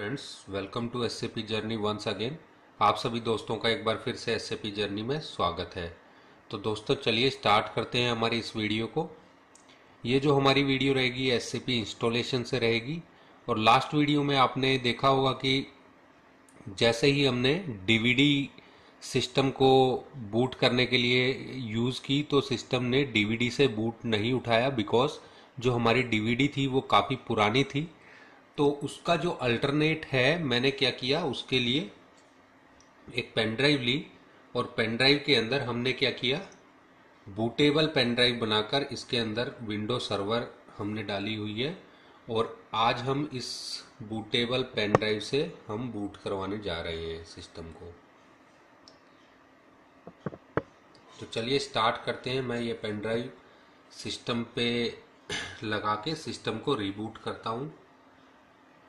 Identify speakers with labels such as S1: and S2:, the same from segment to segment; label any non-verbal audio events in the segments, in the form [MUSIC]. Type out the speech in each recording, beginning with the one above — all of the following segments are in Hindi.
S1: Friends welcome to S journey once again आप सभी दोस्तों का एक बार फिर से एस जर्नी में स्वागत है। तो दोस्तों, चलिए स्टार्ट करते हैं हमारी इस वीडियो को। ये जो हमारी वीडियो रहेगी एस इंस्टॉलेशन से रहेगी। और लास्ट वीडियो में आपने देखा होगा कि जैसे ही हमने डीवीडी सिस्टम को बूट करने के लिए यूज़ की तो सिस्टम ने डीवीडी से बूट नहीं उठाया बिकॉज़ जो हमारी डीवीडी थी वो काफ़ी पुरानी थी। तो उसका जो अल्टरनेट है, मैंने क्या किया उसके लिए? एक पेन ड्राइव ली और पेन ड्राइव के अंदर हमने क्या किया? बूटेबल पेन ड्राइव बनाकर इसके अंदर विंडो सर्वर हमने डाली हुई है और आज हम इस बूटेबल पेन ड्राइव से हम बूट करवाने जा रहे हैं सिस्टम को। तो चलिए स्टार्ट करते हैं। मैं ये पेन ड्राइव सिस्टम पे लगा के सिस्टम को रिबूट करता हूँ।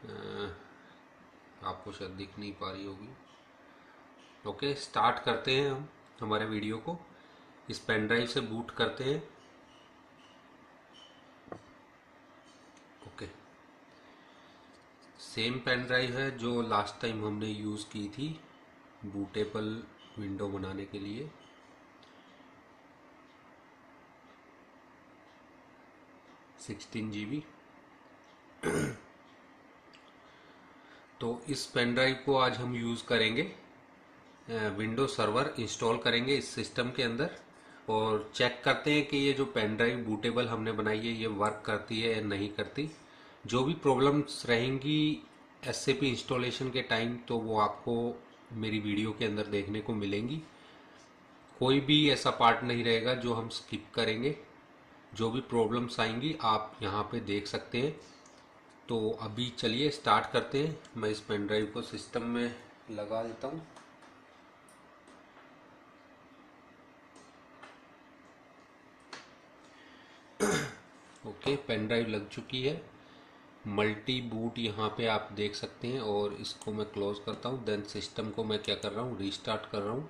S1: आपको शायद दिख नहीं पा रही होगी। ओके स्टार्ट करते हैं हम हमारे वीडियो को। इस पेन ड्राइव से बूट करते हैं। ओके सेम पेन ड्राइव है जो लास्ट टाइम हमने यूज़ की थी बूटेबल विंडो बनाने के लिए। सिक्सटीन जी बी तो इस पेन ड्राइव को आज हम यूज़ करेंगे। विंडो सर्वर इंस्टॉल करेंगे इस सिस्टम के अंदर और चेक करते हैं कि ये जो पेन ड्राइव बूटेबल हमने बनाई है, ये वर्क करती है या नहीं करती। जो भी प्रॉब्लम्स रहेंगी एस इंस्टॉलेशन के टाइम तो वो आपको मेरी वीडियो के अंदर देखने को मिलेंगी। कोई भी ऐसा पार्ट नहीं रहेगा जो हम स्किप करेंगे। जो भी प्रॉब्लम्स आएँगी, आप यहाँ पे देख सकते हैं। तो अभी चलिए स्टार्ट करते हैं। मैं इस पेन ड्राइव को सिस्टम में लगा देता हूँ। ओके पेन ड्राइव लग चुकी है। मल्टी बूट यहाँ पे आप देख सकते हैं और इसको मैं क्लोज करता हूँ। देन सिस्टम को मैं क्या कर रहा हूँ? रीस्टार्ट कर रहा हूँ।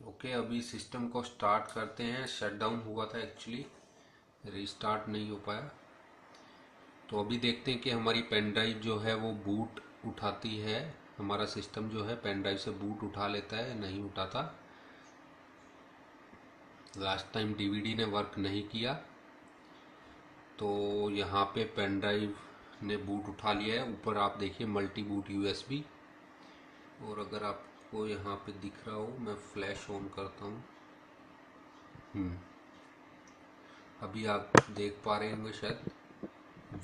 S1: ओके okay, अभी सिस्टम को स्टार्ट करते हैं। शट डाउन हुआ था एक्चुअली रीस्टार्ट नहीं हो पाया। तो अभी देखते हैं कि हमारी पेन ड्राइव जो है वो बूट उठाती है। हमारा सिस्टम जो है पेन ड्राइव से बूट उठा लेता है, नहीं उठाता। लास्ट टाइम डीवीडी ने वर्क नहीं किया तो यहाँ पे पेन ड्राइव ने बूट उठा लिया है। ऊपर आप देखिए मल्टी बूट यूएसबी और अगर आपको यहाँ पे दिख रहा हो, मैं फ्लैश ऑन करता हूँ। हम्म। अभी आप देख पा रहे होंगे शायद।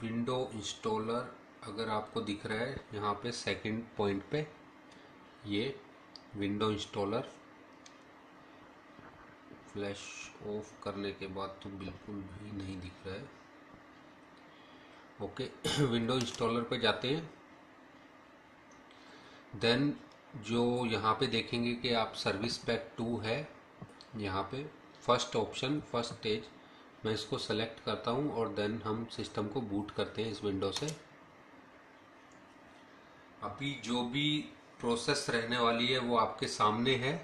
S1: विंडो इंस्टॉलर अगर आपको दिख रहा है, यहाँ पे सेकंड पॉइंट पे, ये विंडो इंस्टॉलर। फ्लैश ऑफ़ करने के बाद तो बिल्कुल भी नहीं दिख रहा है। ओके [CLEARS THROAT] विंडो इंस्टॉलर पे जाते हैं। देन जो यहाँ पे देखेंगे कि आप सर्विस पैक टू है, यहाँ पे फ़र्स्ट ऑप्शन फ़र्स्ट स्टेज मैं इसको सेलेक्ट करता हूँ और देन हम सिस्टम को बूट करते हैं इस विंडो से। अभी जो भी प्रोसेस रहने वाली है वो आपके सामने है।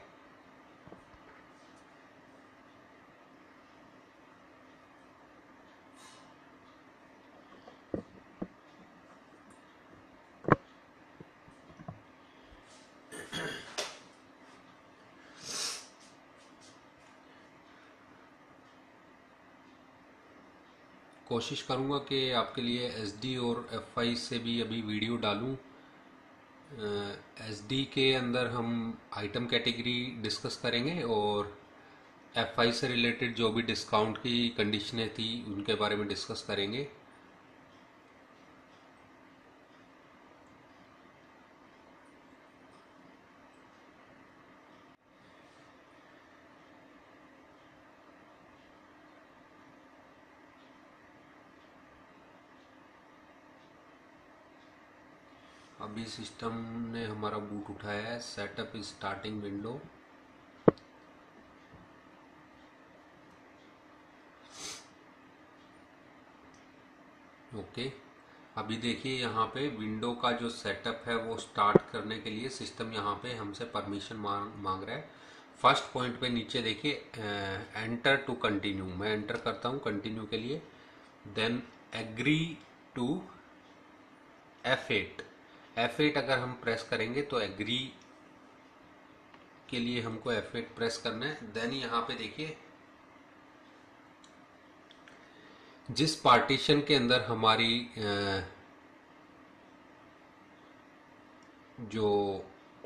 S1: कोशिश करूँगा कि आपके लिए एसडी और एफआई से भी अभी वीडियो डालूँ। एस के अंदर हम आइटम कैटेगरी डिस्कस करेंगे और एफआई से रिलेटेड जो भी डिस्काउंट की कंडीशनें थी, उनके बारे में डिस्कस करेंगे। अभी सिस्टम ने हमारा बूट उठाया है सेटअप स्टार्टिंग विंडो ओके अभी देखिए यहाँ पे विंडो का जो सेटअप है वो स्टार्ट करने के लिए सिस्टम यहाँ पे हमसे परमिशन मांग रहा है। फ़र्स्ट पॉइंट पे नीचे देखिए एंटर टू कंटिन्यू मैं एंटर करता हूँ कंटिन्यू के लिए। Then agree to F eight F eight अगर हम प्रेस करेंगे तो एग्री के लिए हमको एफ़ एट प्रेस करना है। देन यहाँ पे देखिए, जिस पार्टीशन के अंदर हमारी जो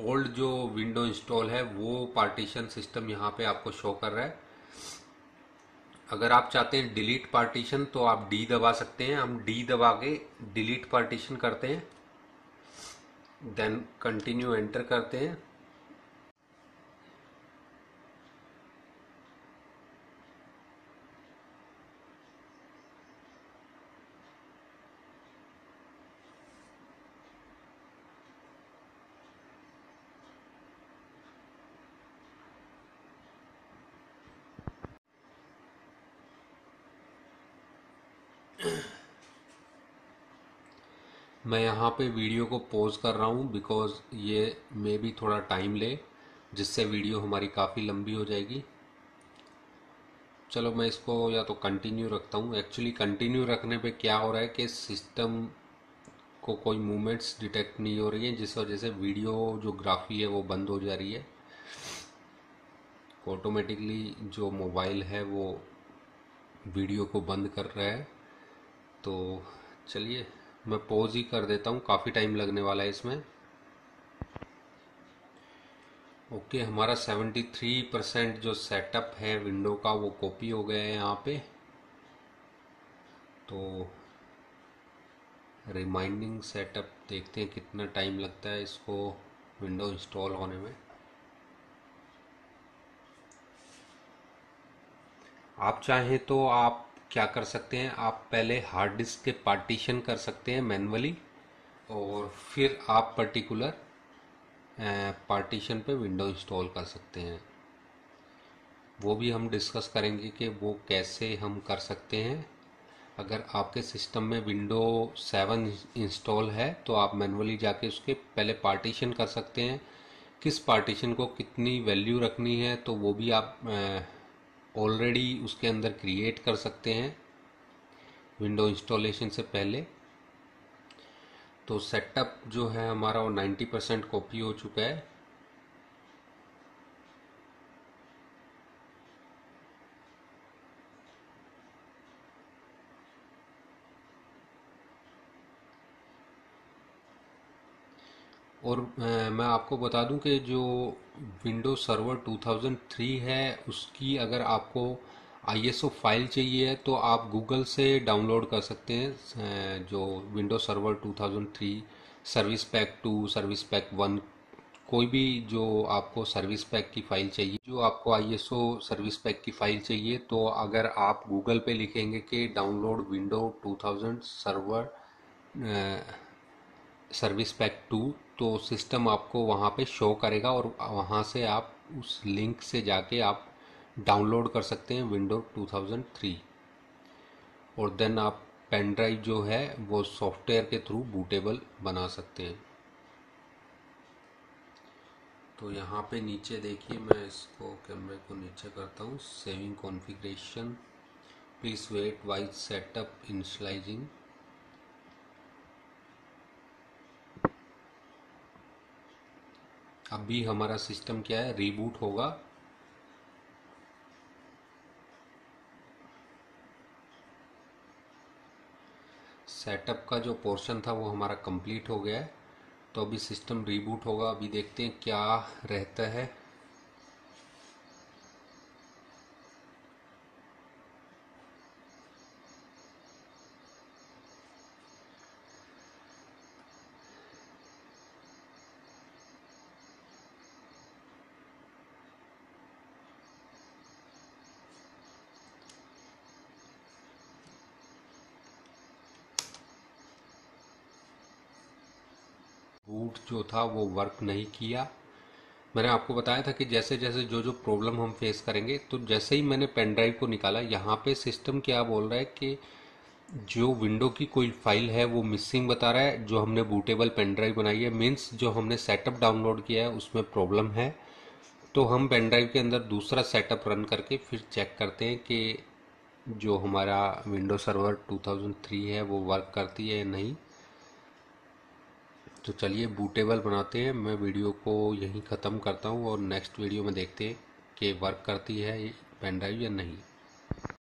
S1: ओल्ड जो विंडो इंस्टॉल है, वो पार्टीशन सिस्टम यहाँ पे आपको शो कर रहा है। अगर आप चाहते हैं डिलीट पार्टीशन तो आप डी दबा सकते हैं। हम डी दबा के डिलीट पार्टीशन करते हैं। देन कंटिन्यू एंटर करते हैं। [CLEARS THROAT] मैं यहाँ पे वीडियो को पॉज कर रहा हूँ बिकॉज़ ये मे भी थोड़ा टाइम ले, जिससे वीडियो हमारी काफ़ी लंबी हो जाएगी। चलो मैं इसको या तो कंटिन्यू रखता हूँ। एक्चुअली कंटिन्यू रखने पे क्या हो रहा है कि सिस्टम को कोई मूवमेंट्स डिटेक्ट नहीं हो रही है, जिस वजह से वीडियो जो ग्राफी है वो बंद हो जा रही है। ऑटोमेटिकली जो मोबाइल है वो वीडियो को बंद कर रहा है। तो चलिए मैं पॉज ही कर देता हूँ, काफ़ी टाइम लगने वाला है इसमें। ओके हमारा 73 परसेंट जो सेटअप है विंडो का, वो कॉपी हो गया है यहाँ पे। तो रिमाइंडिंग सेटअप देखते हैं कितना टाइम लगता है इसको विंडो इंस्टॉल होने में। आप चाहें तो आप क्या कर सकते हैं? आप पहले हार्ड डिस्क के पार्टीशन कर सकते हैं मैनुअली और फिर आप पर्टिकुलर पार्टीशन पे विंडो इंस्टॉल कर सकते हैं। वो भी हम डिस्कस करेंगे कि वो कैसे हम कर सकते हैं। अगर आपके सिस्टम में विंडो सेवन इंस्टॉल है तो आप मैनुअली जाके उसके पहले पार्टीशन कर सकते हैं। किस पार्टीशन को कितनी वैल्यू रखनी है तो वो भी आप ऑलरेडी उसके अंदर क्रिएट कर सकते हैं। विंडो इंस्टॉलेशन से पहले। तो सेटअप जो है हमारा वो 90 परसेंट कॉपी हो चुका है। और मैं आपको बता दूँ कि जो विंडोज़ सर्वर 2003 है, उसकी अगर आपको आईएसओ फ़ाइल चाहिए तो आप गूगल से डाउनलोड कर सकते हैं जो Windows server 2003 service pack two service pack one कोई भी जो आपको सर्विस पैक की फ़ाइल चाहिए, जो आपको आईएसओ सर्विस पैक की फ़ाइल चाहिए तो अगर आप गूगल पे लिखेंगे कि download window 2000 server service pack two तो सिस्टम आपको वहाँ पे शो करेगा और वहाँ से आप उस लिंक से जाके आप डाउनलोड कर सकते हैं विंडो 2003 और देन आप पेन ड्राइव जो है, वो सॉफ्टवेयर के थ्रू बूटेबल बना सकते हैं। तो यहाँ पे नीचे देखिए, मैं इसको कैमरे को नीचे करता हूँ। Saving configuration, please wait while setup initializing अभी हमारा सिस्टम क्या है? रीबूट होगा। सेटअप का जो पोर्शन था वो हमारा कंप्लीट हो गया है। तो अभी सिस्टम रीबूट होगा। अभी देखते हैं क्या रहता है। बूट जो था वो वर्क नहीं किया। मैंने आपको बताया था कि जैसे जैसे जो जो प्रॉब्लम हम फेस करेंगे तो जैसे ही मैंने पेन ड्राइव को निकाला, यहाँ पे सिस्टम क्या बोल रहा है कि जो विंडो की कोई फ़ाइल है वो मिसिंग बता रहा है, जो हमने बूटेबल पेन ड्राइव बनाई है। मीन्स जो हमने सेटअप डाउनलोड किया है, उसमें प्रॉब्लम है। तो हम पेन ड्राइव के अंदर दूसरा सेटअप रन करके फिर चेक करते हैं कि जो हमारा विंडो सर्वर 2003 है, वो वर्क करती है या नहीं। तो चलिए बूटेबल बनाते हैं। मैं वीडियो को यहीं ख़त्म करता हूँ और नेक्स्ट वीडियो में देखते हैं कि वर्क करती है पेन ड्राइव या नहीं।